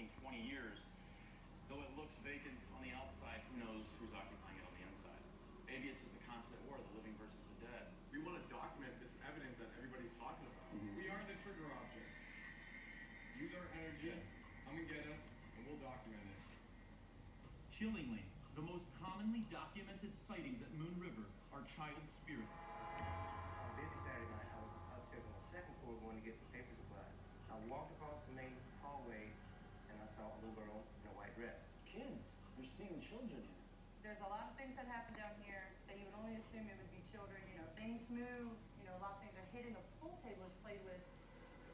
15, 20 years. Though it looks vacant on the outside, who knows who's occupying it on the inside? Maybe it's just a constant war, the living versus the dead. We want to document this evidence that everybody's talking about. Mhm. We are the trigger object. Use our energy, come and get us, and we'll document it. Chillingly, the most commonly documented sightings at Moon River are child spirits. On a busy Saturday night, I was upstairs on the second floor going to get some paper supplies. I walked across the main hallway and I saw a little girl in a white dress. Kids, you're seeing children here. There's a lot of things that happen down here that you would only assume it would be children. You know, things move. You know, a lot of things are hidden. The pool table is played with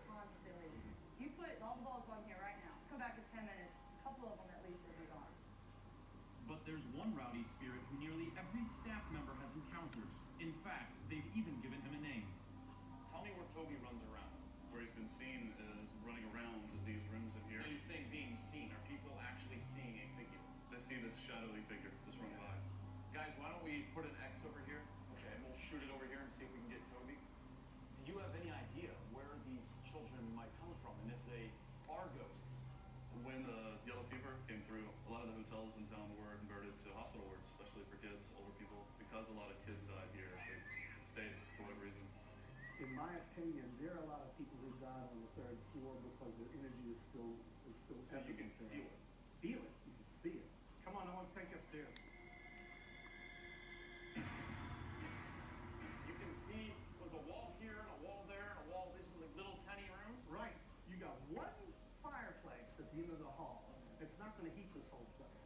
constantly. Mm-hmm. You put all the balls on here right now. Come back in 10 minutes. A couple of them at least will be gone. But there's one rowdy spirit who nearly every staff member has encountered. In fact, they've even given him a name. Tell me where Toby runs around. where he's been seen is running around these rooms see shadowy figure just run by. Guys, why don't we put an X over here? Okay, and we'll shoot it over here and see if we can get Toby. Do you have any idea where these children might come from and if they are ghosts? When the yellow fever came through, a lot of the hotels in town were converted to hospital wards, especially for kids, older people. Because a lot of kids died here, they stayed for whatever reason. in my opinion, there are a lot of people who died on the third floor because their energy is still is still You got one fireplace at the end of the hall. It's not going to heat this whole place.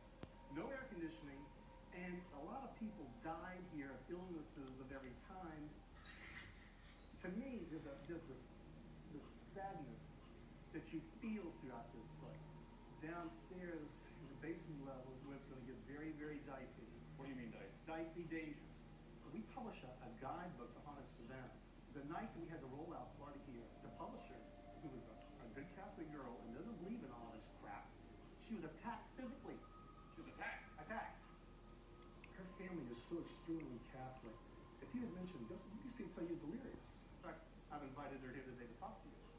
No air conditioning, and a lot of people died here of illnesses of every kind. To me, there's a there's this this sadness that you feel throughout this place. Downstairs, in the basement level is where it's going to get very, very dicey. What do you mean, dicey? dicey, dangerous. We publish a, a guidebook to Haunted Savannah. The night that we had the rollout she was attacked physically. She was attacked. Attacked. Her family is so extremely Catholic. If you had mentioned this, these people tell you delirious. In fact, I've invited her here today to talk to you.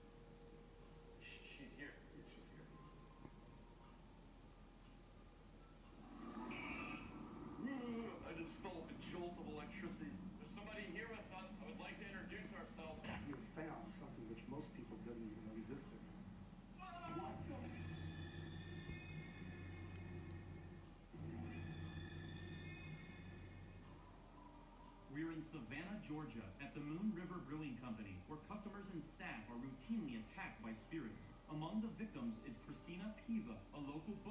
We're in Savannah, Georgia, at the Moon River Brewing Company, where customers and staff are routinely attacked by spirits. Among the victims is Christina Piva, a local book.